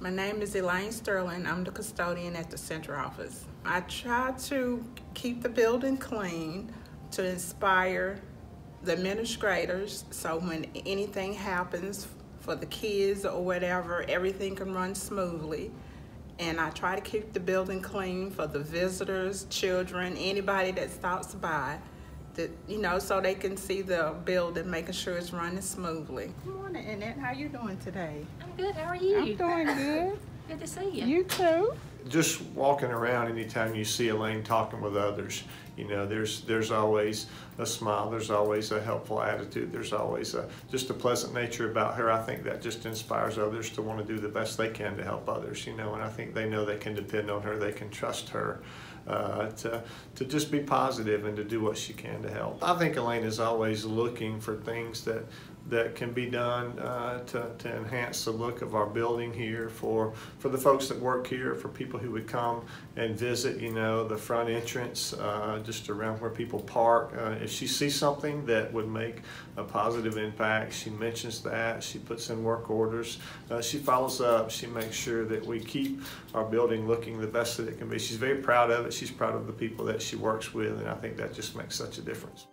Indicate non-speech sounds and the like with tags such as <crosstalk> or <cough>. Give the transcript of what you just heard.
My name is Elaine Sterling. I'm the custodian at the center office. I try to keep the building clean to inspire the administrators so when anything happens for the kids or whatever, everything can run smoothly. And I try to keep the building clean for the visitors, children, anybody that stops by. That, you know, so they can see the building, making sure it's running smoothly. Good morning, Annette. How you doing today? I'm good. How are you? I'm doing good. <laughs> Good to see you. You too. Just walking around anytime you see Elaine talking with others, you know, there's there's always a smile, there's always a helpful attitude, there's always a just a pleasant nature about her. I think that just inspires others to want to do the best they can to help others, you know, and I think they know they can depend on her, they can trust her. Uh, to, to just be positive and to do what she can to help. I think Elaine is always looking for things that that can be done uh, to, to enhance the look of our building here for for the folks that work here, for people who would come and visit. You know, the front entrance, uh, just around where people park. Uh, if she sees something that would make a positive impact, she mentions that. She puts in work orders. Uh, she follows up. She makes sure that we keep our building looking the best that it can be. She's very proud of it. She's proud of the people that she works with, and I think that just makes such a difference.